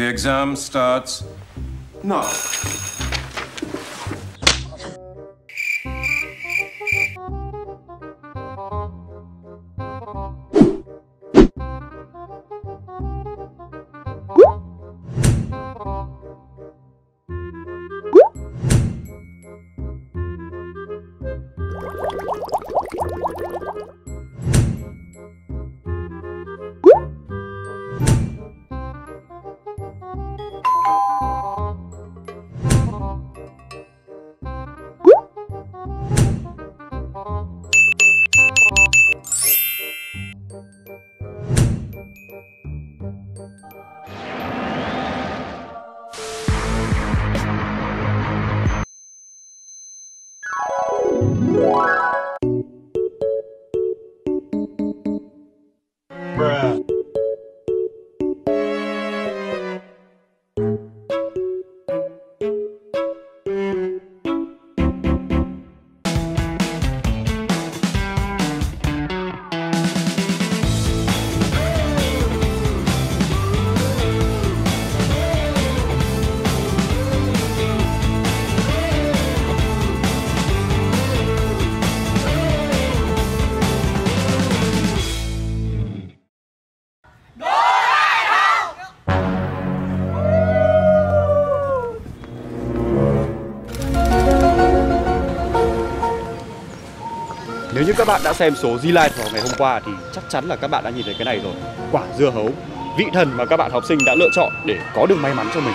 The exam starts now. Bruh. Nếu như các bạn đã xem số G-Live vào ngày hôm qua thì chắc chắn là các bạn đã nhìn thấy cái này rồi. Quả dưa hấu, vị thần mà các bạn học sinh đã lựa chọn để có được may mắn cho mình.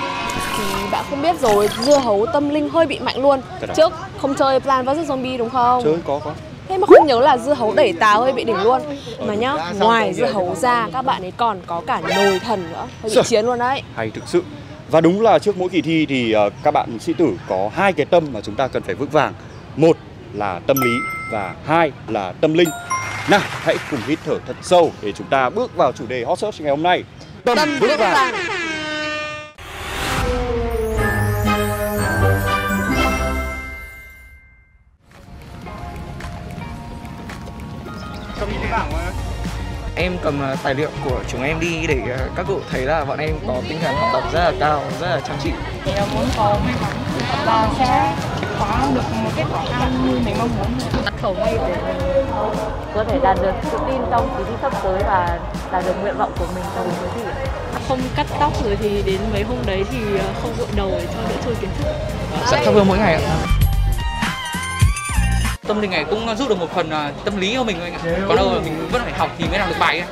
Thì bạn không biết rồi, dưa hấu tâm linh hơi bị mạnh luôn? Trước không chơi Plan vs. Zombie đúng không? Chơi có có. Thế mà không nhớ là dưa hấu đẩy tà hơi bị đỉnh luôn. Mà nhá, ngoài dưa hấu ra các bạn ấy còn có cả nồi thần nữa. Hơi bị chiến luôn đấy. Hay thực sự. Và đúng là trước mỗi kỳ thi thì ờ, các bạn sĩ tử có hai cái tâm mà chúng ta cần phải vững vàng. Một là tâm lý và hai là tâm linh. Nào hãy cùng hít thở thật sâu để chúng ta bước vào chủ đề hot search ngày hôm nay. Tâm, Tâm vững vững vàng. Vàng em cầm ờ, tài liệu của chúng em đi để ờ, các cụ thấy là bọn em có tinh thần học tập rất là cao, rất là chăm chỉ. thì là muốn có may mắn và sẽ có được một kết quả cao như mình mong muốn đặt khẩu ngay để mình có thể đạt được tự tin trong kỳ thi sắp tới và đạt được nguyện vọng của mình trong kỳ thi. không cắt tóc rồi thì đến mấy hôm đấy thì không gội đầu để cho đỡ trôi kiến thức Dạ thắp hương mỗi ngày ạ. Tâm linh này cũng giúp được một phần à, tâm lý của mình thôi anh ạ. Còn đâu mình vẫn phải học thì mới làm được bài ấy.